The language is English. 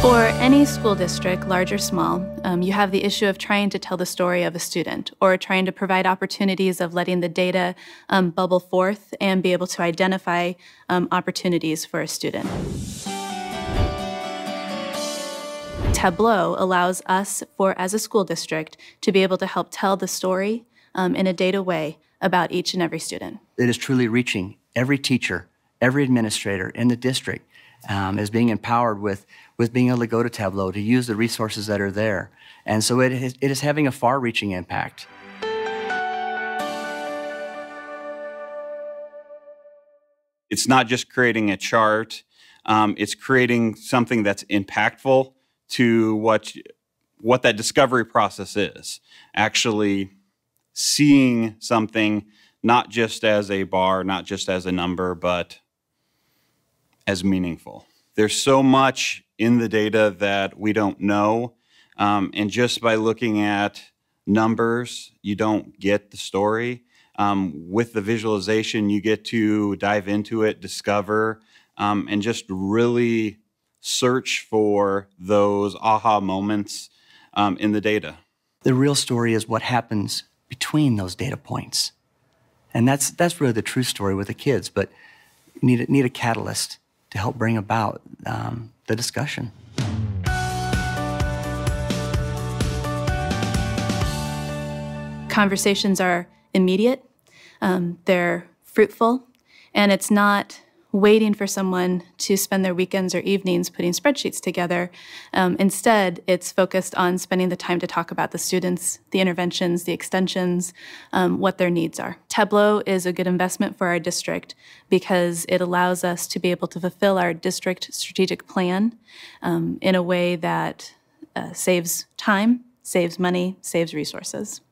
For any school district, large or small, um, you have the issue of trying to tell the story of a student or trying to provide opportunities of letting the data um, bubble forth and be able to identify um, opportunities for a student. Tableau allows us, for as a school district, to be able to help tell the story um, in a data way about each and every student. It is truly reaching every teacher, every administrator in the district um, is being empowered with, with being able to go to Tableau, to use the resources that are there. And so it is, it is having a far reaching impact. It's not just creating a chart, um, it's creating something that's impactful to what, what that discovery process is. Actually seeing something not just as a bar, not just as a number, but as meaningful. There's so much in the data that we don't know. Um, and just by looking at numbers, you don't get the story. Um, with the visualization, you get to dive into it, discover, um, and just really search for those aha moments um, in the data. The real story is what happens between those data points. And that's, that's really the true story with the kids, but need need a catalyst to help bring about um, the discussion. Conversations are immediate, um, they're fruitful, and it's not waiting for someone to spend their weekends or evenings putting spreadsheets together. Um, instead, it's focused on spending the time to talk about the students, the interventions, the extensions, um, what their needs are. Tableau is a good investment for our district because it allows us to be able to fulfill our district strategic plan um, in a way that uh, saves time, saves money, saves resources.